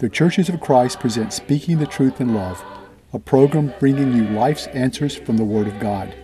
The Churches of Christ present Speaking the Truth in Love, a program bringing you life's answers from the Word of God.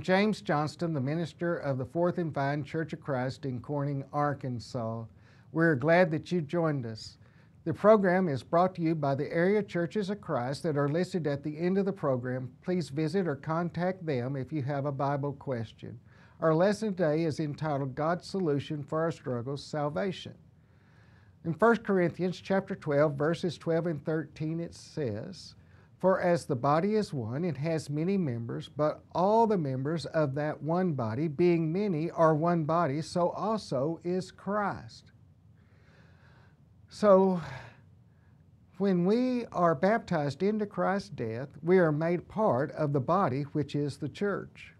James Johnston, the minister of the Fourth and Vine Church of Christ in Corning, Arkansas. We're glad that you joined us. The program is brought to you by the area churches of Christ that are listed at the end of the program. Please visit or contact them if you have a Bible question. Our lesson today is entitled God's Solution for Our Struggles, Salvation. In 1 Corinthians chapter 12, verses 12 and 13, it says, for as the body is one, it has many members, but all the members of that one body, being many, are one body, so also is Christ. So, when we are baptized into Christ's death, we are made part of the body, which is the church.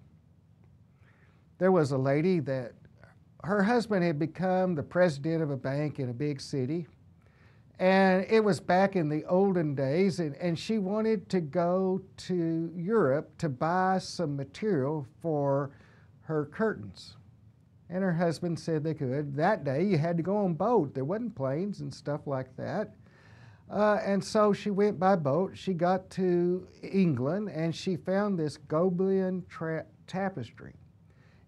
There was a lady that her husband had become the president of a bank in a big city and it was back in the olden days, and, and she wanted to go to Europe to buy some material for her curtains. And her husband said they could. That day, you had to go on boat. There wasn't planes and stuff like that. Uh, and so she went by boat. She got to England and she found this Gobelin tra- tapestry.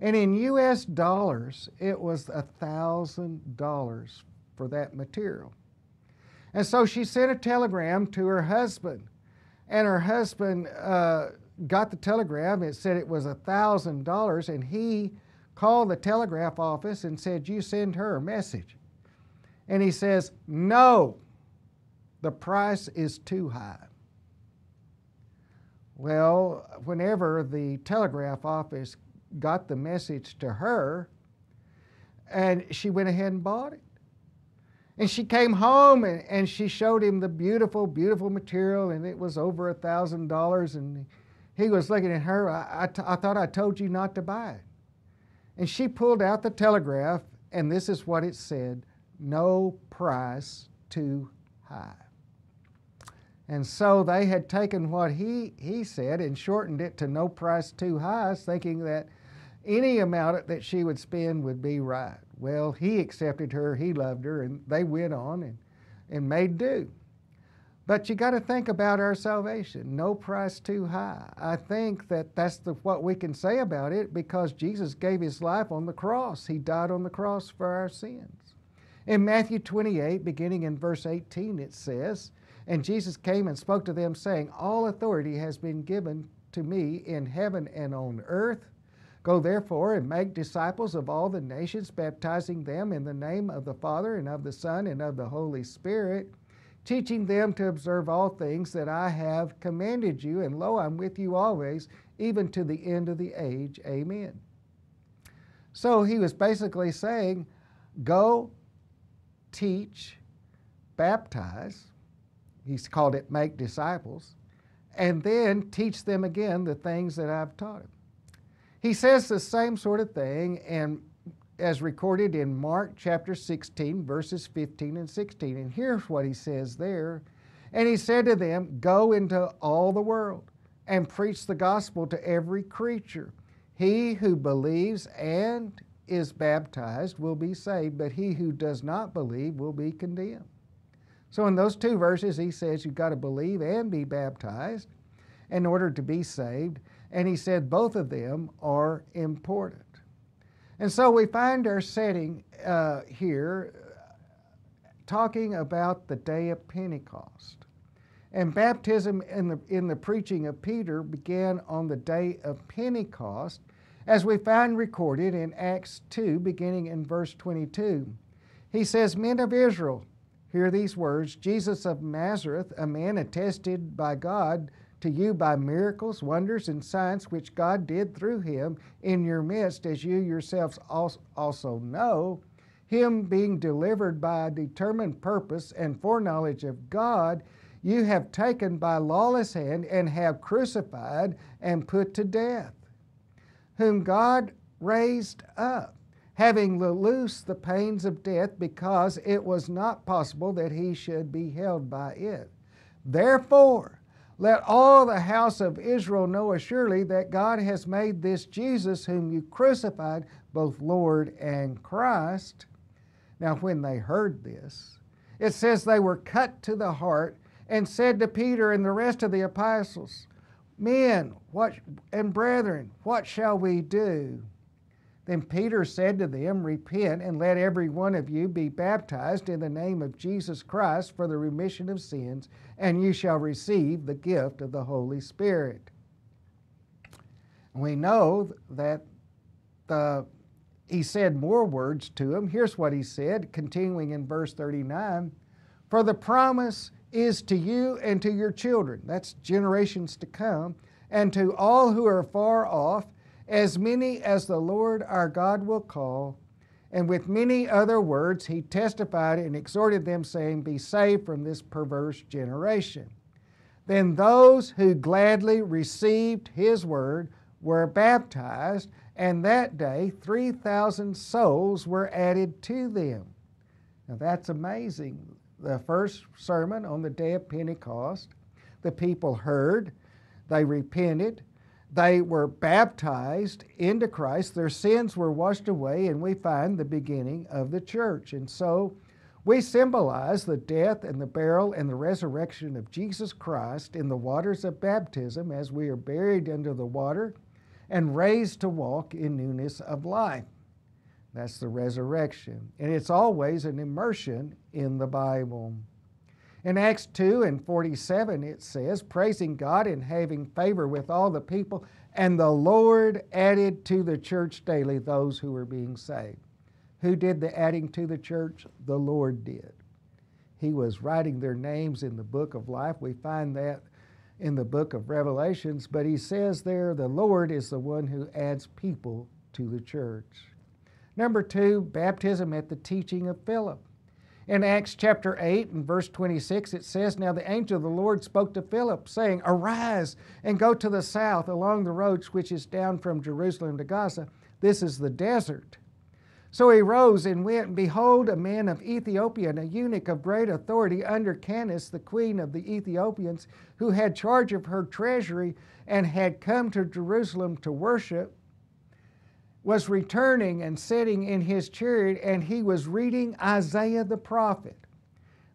And in US dollars, it was $1,000 for that material. And so she sent a telegram to her husband. And her husband uh, got the telegram. It said it was $1,000. And he called the telegraph office and said, You send her a message. And he says, No, the price is too high. Well, whenever the telegraph office got the message to her, and she went ahead and bought it. And she came home and, and she showed him the beautiful, beautiful material, and it was over a thousand dollars. And he was looking at her. I, I, t- I thought I told you not to buy it. And she pulled out the telegraph, and this is what it said No price too high. And so they had taken what he, he said and shortened it to no price too high, thinking that any amount that she would spend would be right. Well, he accepted her, he loved her, and they went on and, and made do. But you got to think about our salvation. No price too high. I think that that's the, what we can say about it because Jesus gave his life on the cross. He died on the cross for our sins. In Matthew 28, beginning in verse 18, it says, And Jesus came and spoke to them, saying, All authority has been given to me in heaven and on earth. Go therefore and make disciples of all the nations, baptizing them in the name of the Father and of the Son and of the Holy Spirit, teaching them to observe all things that I have commanded you. And lo, I'm with you always, even to the end of the age. Amen. So he was basically saying, Go, teach, baptize. He's called it make disciples, and then teach them again the things that I've taught them. He says the same sort of thing and as recorded in Mark chapter 16, verses 15 and 16. And here's what he says there. And he said to them, Go into all the world and preach the gospel to every creature. He who believes and is baptized will be saved, but he who does not believe will be condemned. So, in those two verses, he says you've got to believe and be baptized in order to be saved. And he said both of them are important. And so we find our setting uh, here talking about the day of Pentecost. And baptism in the, in the preaching of Peter began on the day of Pentecost, as we find recorded in Acts 2, beginning in verse 22. He says, Men of Israel, hear these words Jesus of Nazareth, a man attested by God to you by miracles, wonders, and signs which God did through him in your midst, as you yourselves also know, him being delivered by a determined purpose and foreknowledge of God, you have taken by lawless hand and have crucified and put to death, whom God raised up, having loosed the pains of death, because it was not possible that he should be held by it. Therefore, let all the house of Israel know assuredly that God has made this Jesus, whom you crucified, both Lord and Christ. Now, when they heard this, it says they were cut to the heart and said to Peter and the rest of the apostles, Men what, and brethren, what shall we do? Then Peter said to them, Repent and let every one of you be baptized in the name of Jesus Christ for the remission of sins, and you shall receive the gift of the Holy Spirit. We know that the, he said more words to them. Here's what he said, continuing in verse 39 For the promise is to you and to your children, that's generations to come, and to all who are far off as many as the Lord our God will call. And with many other words, he testified and exhorted them, saying, Be saved from this perverse generation. Then those who gladly received his word were baptized, and that day 3,000 souls were added to them. Now that's amazing. The first sermon on the day of Pentecost, the people heard, they repented, they were baptized into Christ, their sins were washed away, and we find the beginning of the church. And so we symbolize the death and the burial and the resurrection of Jesus Christ in the waters of baptism as we are buried under the water and raised to walk in newness of life. That's the resurrection. And it's always an immersion in the Bible. In Acts 2 and 47, it says, praising God and having favor with all the people, and the Lord added to the church daily those who were being saved. Who did the adding to the church? The Lord did. He was writing their names in the book of life. We find that in the book of Revelations, but he says there the Lord is the one who adds people to the church. Number two, baptism at the teaching of Philip. In Acts chapter 8 and verse 26, it says, Now the angel of the Lord spoke to Philip, saying, Arise and go to the south along the road which is down from Jerusalem to Gaza. This is the desert. So he rose and went, and behold, a man of Ethiopia, and a eunuch of great authority under Candace, the queen of the Ethiopians, who had charge of her treasury and had come to Jerusalem to worship was returning and sitting in his chariot, and he was reading Isaiah the prophet.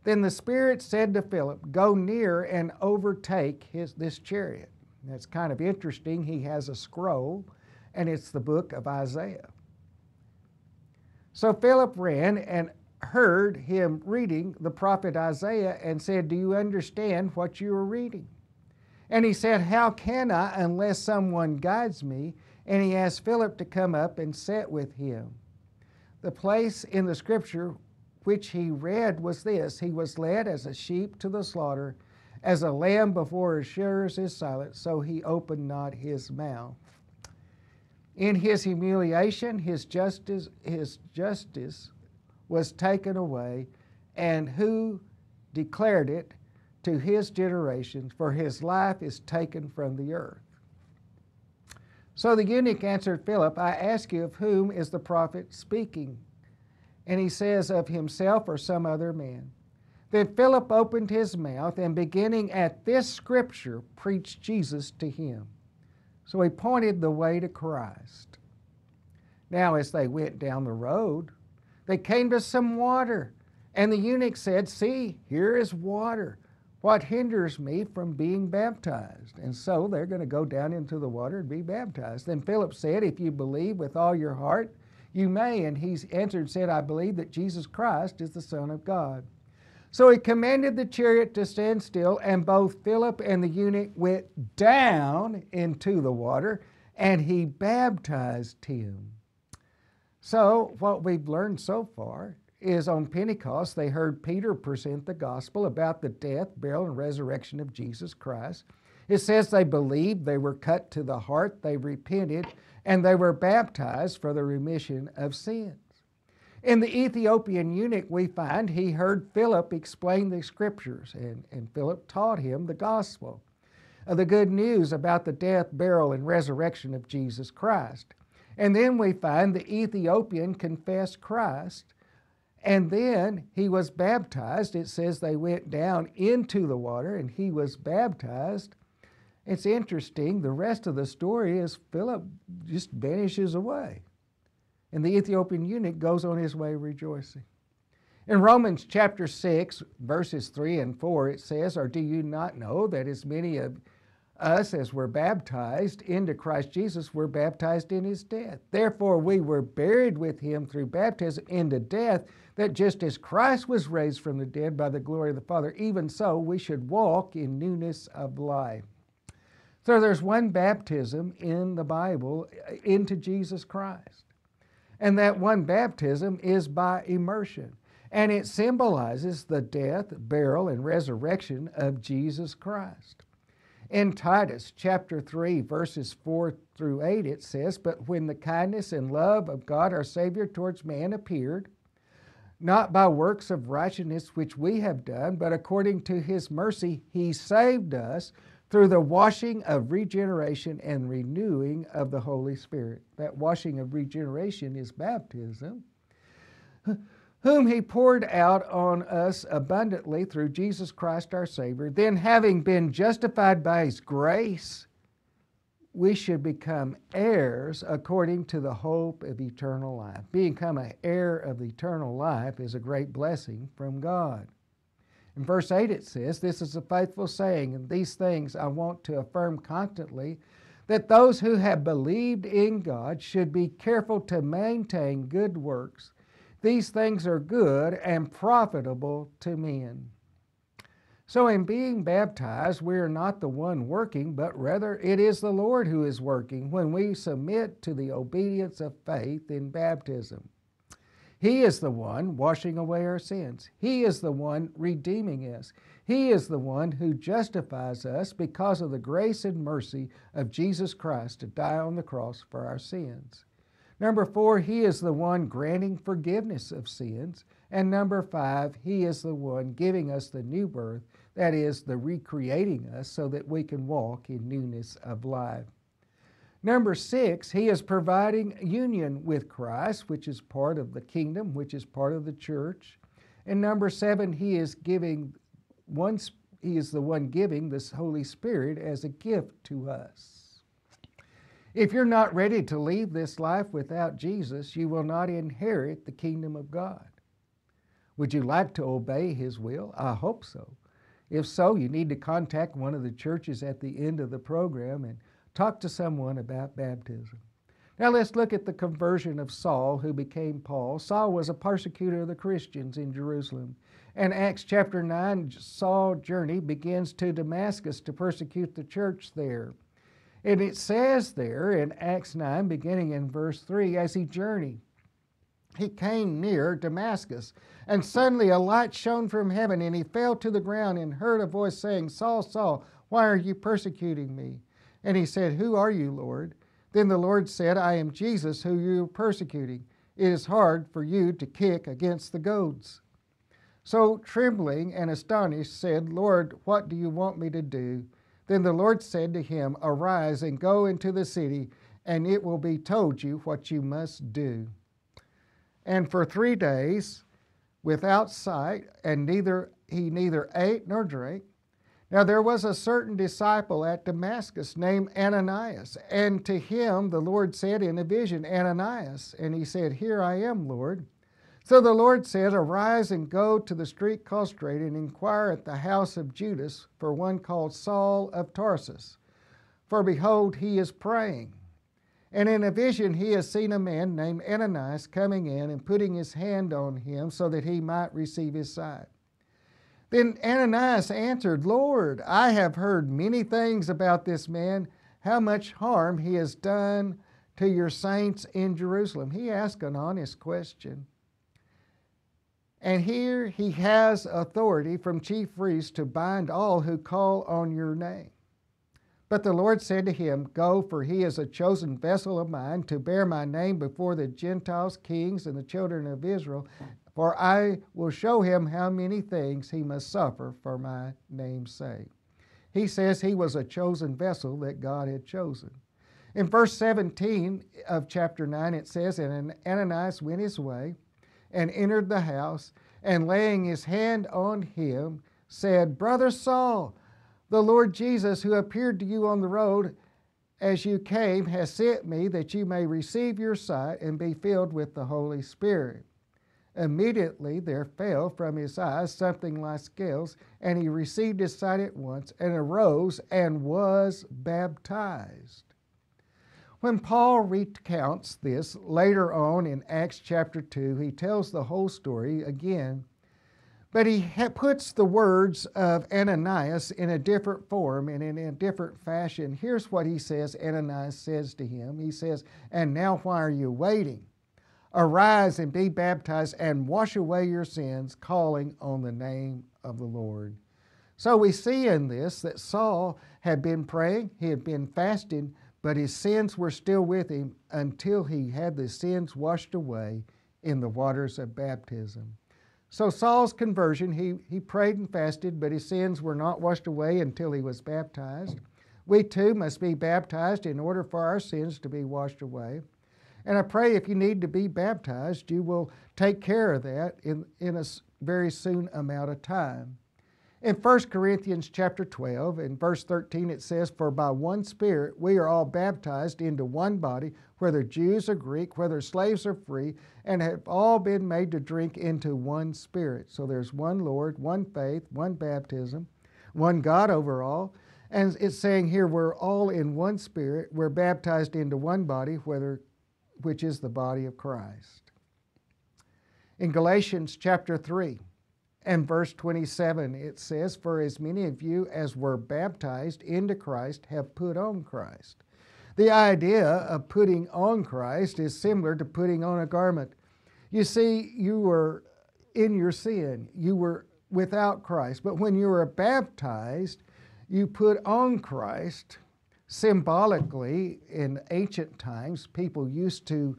Then the Spirit said to Philip, Go near and overtake his, this chariot. That's kind of interesting. He has a scroll, and it's the book of Isaiah. So Philip ran and heard him reading the prophet Isaiah and said, Do you understand what you are reading? And he said, How can I unless someone guides me? And he asked Philip to come up and sit with him. The place in the scripture which he read was this He was led as a sheep to the slaughter, as a lamb before his shearers is silent, so he opened not his mouth. In his humiliation, his justice, his justice was taken away, and who declared it to his generations, for his life is taken from the earth. So the eunuch answered Philip, I ask you, of whom is the prophet speaking? And he says, Of himself or some other man. Then Philip opened his mouth and, beginning at this scripture, preached Jesus to him. So he pointed the way to Christ. Now, as they went down the road, they came to some water. And the eunuch said, See, here is water. What hinders me from being baptized? And so they're going to go down into the water and be baptized. Then Philip said, If you believe with all your heart, you may. And he answered and said, I believe that Jesus Christ is the Son of God. So he commanded the chariot to stand still, and both Philip and the eunuch went down into the water, and he baptized him. So, what we've learned so far is on Pentecost, they heard Peter present the gospel about the death, burial, and resurrection of Jesus Christ. It says they believed, they were cut to the heart, they repented, and they were baptized for the remission of sins. In the Ethiopian eunuch, we find he heard Philip explain the scriptures, and, and Philip taught him the gospel of the good news about the death, burial, and resurrection of Jesus Christ. And then we find the Ethiopian confessed Christ. And then he was baptized. It says they went down into the water and he was baptized. It's interesting. The rest of the story is Philip just vanishes away. And the Ethiopian eunuch goes on his way rejoicing. In Romans chapter 6, verses 3 and 4, it says, Or do you not know that as many of us, as we're baptized into Christ Jesus, we're baptized in his death. Therefore, we were buried with him through baptism into death, that just as Christ was raised from the dead by the glory of the Father, even so we should walk in newness of life. So there's one baptism in the Bible uh, into Jesus Christ. And that one baptism is by immersion. And it symbolizes the death, burial, and resurrection of Jesus Christ. In Titus chapter 3, verses 4 through 8, it says, But when the kindness and love of God our Savior towards man appeared, not by works of righteousness which we have done, but according to his mercy, he saved us through the washing of regeneration and renewing of the Holy Spirit. That washing of regeneration is baptism whom he poured out on us abundantly through Jesus Christ our Savior. Then, having been justified by his grace, we should become heirs according to the hope of eternal life. Become an heir of eternal life is a great blessing from God. In verse 8 it says, This is a faithful saying, and these things I want to affirm constantly that those who have believed in God should be careful to maintain good works these things are good and profitable to men. So, in being baptized, we are not the one working, but rather it is the Lord who is working when we submit to the obedience of faith in baptism. He is the one washing away our sins. He is the one redeeming us. He is the one who justifies us because of the grace and mercy of Jesus Christ to die on the cross for our sins. Number four, He is the one granting forgiveness of sins. And number five, He is the one giving us the new birth, that is, the recreating us so that we can walk in newness of life. Number six, He is providing union with Christ, which is part of the kingdom, which is part of the church. And number seven, He is giving one, He is the one giving this Holy Spirit as a gift to us. If you're not ready to leave this life without Jesus, you will not inherit the kingdom of God. Would you like to obey His will? I hope so. If so, you need to contact one of the churches at the end of the program and talk to someone about baptism. Now let's look at the conversion of Saul, who became Paul. Saul was a persecutor of the Christians in Jerusalem. And Acts chapter 9, Saul journey begins to Damascus to persecute the church there. And it says there in Acts 9, beginning in verse 3, as he journeyed, he came near Damascus, and suddenly a light shone from heaven, and he fell to the ground and heard a voice saying, Saul, Saul, why are you persecuting me? And he said, Who are you, Lord? Then the Lord said, I am Jesus, who you are persecuting. It is hard for you to kick against the goads. So, trembling and astonished, said, Lord, what do you want me to do? Then the Lord said to him, Arise and go into the city, and it will be told you what you must do. And for three days, without sight, and neither he neither ate nor drank. Now there was a certain disciple at Damascus named Ananias, and to him the Lord said in a vision, Ananias, and he said, Here I am, Lord. So the Lord said, Arise and go to the street called Straight and inquire at the house of Judas for one called Saul of Tarsus. For behold, he is praying. And in a vision he has seen a man named Ananias coming in and putting his hand on him so that he might receive his sight. Then Ananias answered, Lord, I have heard many things about this man, how much harm he has done to your saints in Jerusalem. He asked an honest question. And here he has authority from chief priests to bind all who call on your name. But the Lord said to him, Go, for he is a chosen vessel of mine to bear my name before the Gentiles, kings, and the children of Israel, for I will show him how many things he must suffer for my name's sake. He says he was a chosen vessel that God had chosen. In verse 17 of chapter 9, it says, And Ananias went his way and entered the house, and laying his hand on him, said, Brother Saul, the Lord Jesus, who appeared to you on the road as you came, has sent me that you may receive your sight and be filled with the Holy Spirit. Immediately there fell from his eyes something like scales, and he received his sight at once, and arose and was baptized. When Paul recounts this later on in Acts chapter 2, he tells the whole story again, but he puts the words of Ananias in a different form and in a different fashion. Here's what he says Ananias says to him He says, And now why are you waiting? Arise and be baptized and wash away your sins, calling on the name of the Lord. So we see in this that Saul had been praying, he had been fasting, but his sins were still with him until he had the sins washed away in the waters of baptism. So, Saul's conversion, he, he prayed and fasted, but his sins were not washed away until he was baptized. We too must be baptized in order for our sins to be washed away. And I pray if you need to be baptized, you will take care of that in, in a very soon amount of time. In 1 Corinthians chapter 12, in verse 13, it says, For by one Spirit we are all baptized into one body, whether Jews or Greek, whether slaves or free, and have all been made to drink into one Spirit. So there's one Lord, one faith, one baptism, one God over all. And it's saying here we're all in one Spirit, we're baptized into one body, whether, which is the body of Christ. In Galatians chapter 3, and verse 27, it says, For as many of you as were baptized into Christ have put on Christ. The idea of putting on Christ is similar to putting on a garment. You see, you were in your sin, you were without Christ, but when you were baptized, you put on Christ. Symbolically, in ancient times, people used to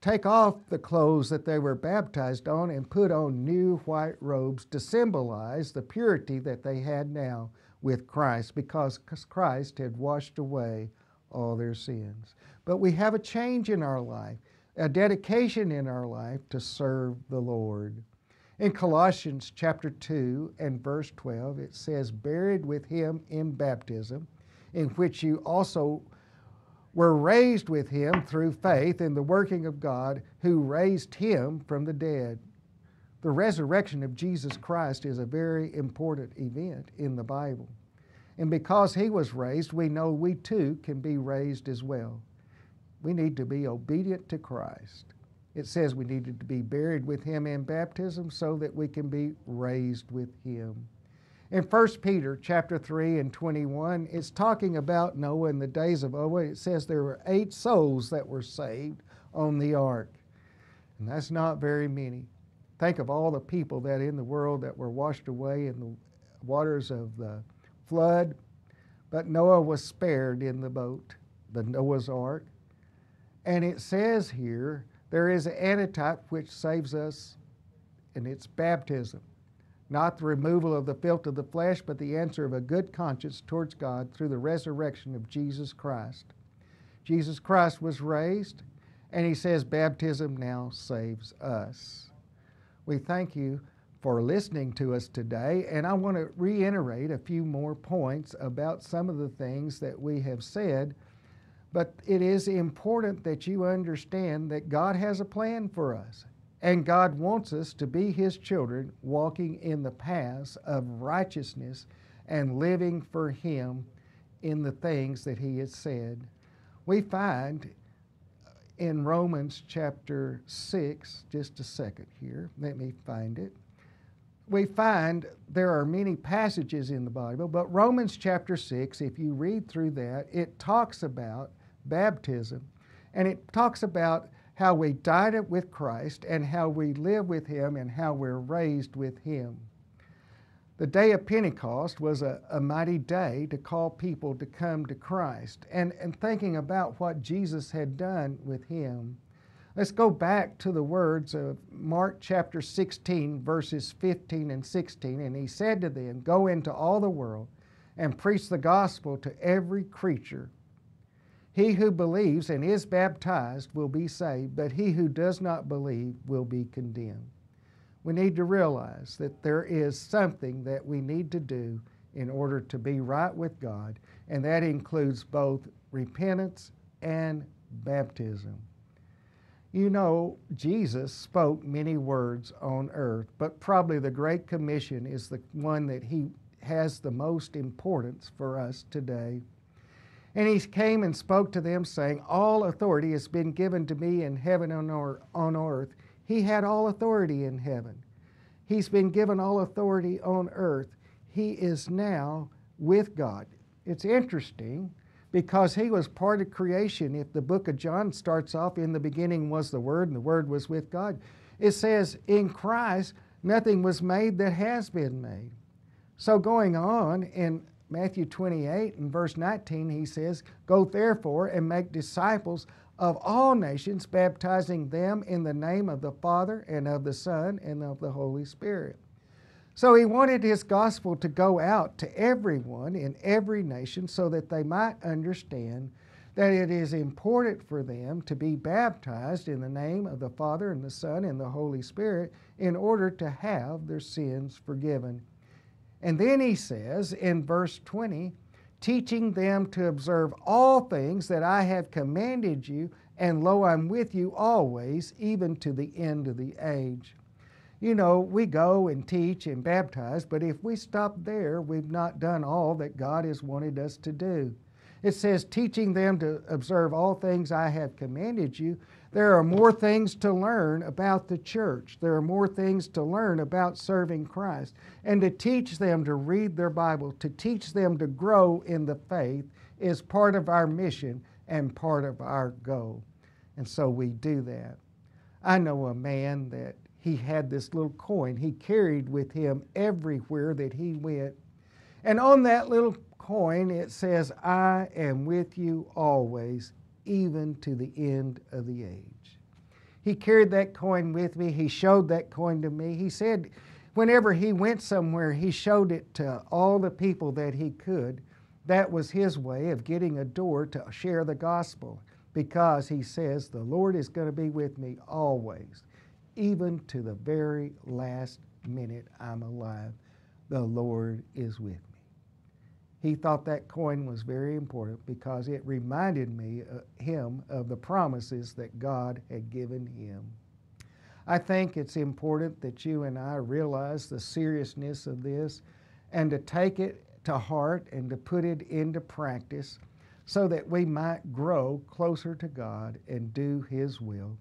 take off the clothes that they were baptized on and put on new white robes to symbolize the purity that they had now with Christ because Christ had washed away all their sins. But we have a change in our life, a dedication in our life to serve the Lord. In Colossians chapter 2 and verse 12, it says, Buried with him in baptism, in which you also were raised with him through faith in the working of God who raised him from the dead. The resurrection of Jesus Christ is a very important event in the Bible. And because he was raised, we know we too can be raised as well. We need to be obedient to Christ. It says we needed to be buried with him in baptism so that we can be raised with him. In 1 Peter chapter 3 and 21, it's talking about Noah in the days of Noah. It says there were eight souls that were saved on the ark. And that's not very many. Think of all the people that in the world that were washed away in the waters of the flood. But Noah was spared in the boat, the Noah's ark. And it says here, there is an antitype which saves us, and it's baptism. Not the removal of the filth of the flesh, but the answer of a good conscience towards God through the resurrection of Jesus Christ. Jesus Christ was raised, and he says baptism now saves us. We thank you for listening to us today, and I want to reiterate a few more points about some of the things that we have said but it is important that you understand that God has a plan for us. And God wants us to be His children, walking in the paths of righteousness and living for Him in the things that He has said. We find uh, in Romans chapter 6, just a second here, let me find it. We find there are many passages in the Bible, but Romans chapter 6, if you read through that, it talks about baptism. And it talks about how we died with Christ and how we live with Him and how we're raised with Him. The day of Pentecost was a, a mighty day to call people to come to Christ. And, and thinking about what Jesus had done with Him, let's go back to the words of Mark chapter 16, verses 15 and 16. And He said to them, Go into all the world and preach the gospel to every creature. He who believes and is baptized will be saved, but he who does not believe will be condemned. We need to realize that there is something that we need to do in order to be right with God, and that includes both repentance and baptism. You know, Jesus spoke many words on earth, but probably the Great Commission is the one that he has the most importance for us today. And he came and spoke to them, saying, All authority has been given to me in heaven and on earth. He had all authority in heaven. He's been given all authority on earth. He is now with God. It's interesting because he was part of creation. If the book of John starts off, in the beginning was the Word, and the Word was with God, it says, In Christ, nothing was made that has been made. So, going on in Matthew 28 and verse 19, he says, Go therefore and make disciples of all nations, baptizing them in the name of the Father and of the Son and of the Holy Spirit. So he wanted his gospel to go out to everyone in every nation so that they might understand that it is important for them to be baptized in the name of the Father and the Son and the Holy Spirit in order to have their sins forgiven and then he says in verse 20, teaching them to observe all things that I have commanded you, and lo, I'm with you always, even to the end of the age. You know, we go and teach and baptize, but if we stop there, we've not done all that God has wanted us to do. It says, teaching them to observe all things I have commanded you. There are more things to learn about the church. There are more things to learn about serving Christ. And to teach them to read their Bible, to teach them to grow in the faith, is part of our mission and part of our goal. And so we do that. I know a man that he had this little coin he carried with him everywhere that he went. And on that little coin, it says, I am with you always, even to the end of the age. He carried that coin with me. He showed that coin to me. He said, whenever he went somewhere, he showed it to all the people that he could. That was his way of getting a door to share the gospel because he says, The Lord is going to be with me always, even to the very last minute I'm alive. The Lord is with me he thought that coin was very important because it reminded me uh, him of the promises that God had given him. I think it's important that you and I realize the seriousness of this and to take it to heart and to put it into practice so that we might grow closer to God and do His will.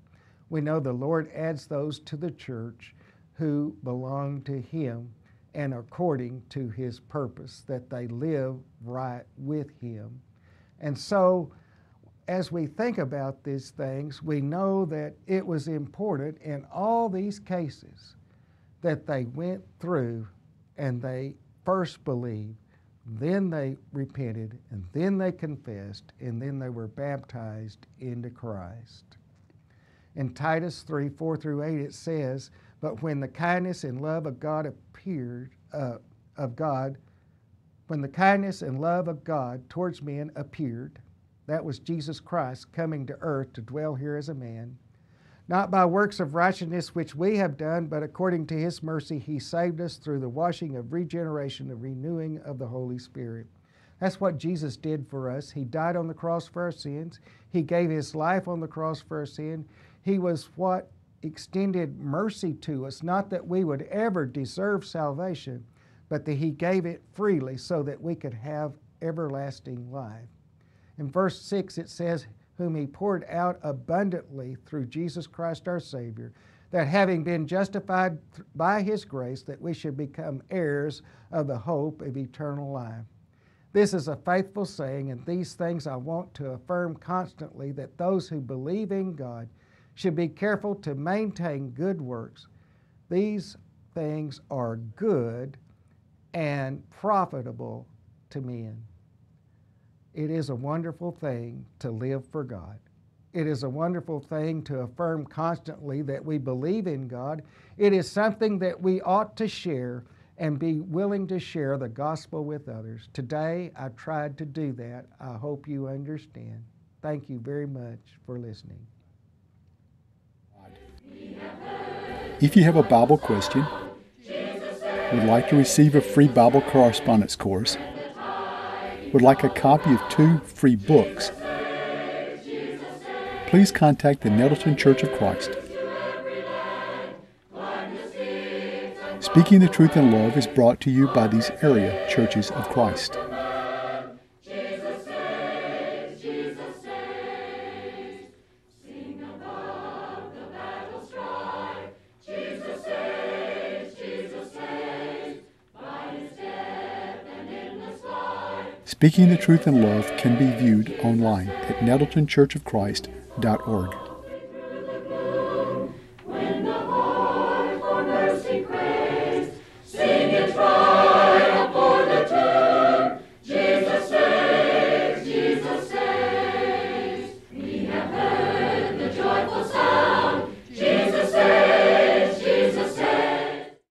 We know the Lord adds those to the church who belong to Him and according to His purpose, that they live right with Him. And so, as we think about these things, we know that it was important in all these cases that they went through and they first believed, then they repented, and then they confessed, and then they were baptized into Christ. In Titus 3 4 through 8, it says, But when the kindness and love of God appeared, uh, of God, when the kindness and love of God towards men appeared, that was Jesus Christ coming to earth to dwell here as a man. Not by works of righteousness which we have done, but according to his mercy, he saved us through the washing of regeneration, the renewing of the Holy Spirit. That's what Jesus did for us. He died on the cross for our sins. He gave his life on the cross for our sin. He was what extended mercy to us, not that we would ever deserve salvation, but that he gave it freely so that we could have everlasting life. In verse 6, it says, Whom he poured out abundantly through Jesus Christ our Savior, that having been justified by his grace, that we should become heirs of the hope of eternal life. This is a faithful saying, and these things I want to affirm constantly that those who believe in God should be careful to maintain good works. These things are good and profitable to men. It is a wonderful thing to live for God. It is a wonderful thing to affirm constantly that we believe in God. It is something that we ought to share and be willing to share the gospel with others. Today, I tried to do that. I hope you understand. Thank you very much for listening. If you have a Bible question, would like to receive a free Bible correspondence course, would like a copy of two free books, please contact the Nettleton Church of Christ. Speaking the Truth in Love is brought to you by these area churches of Christ. Speaking the Truth in Love can be viewed online at nettletonchurchofchrist.org.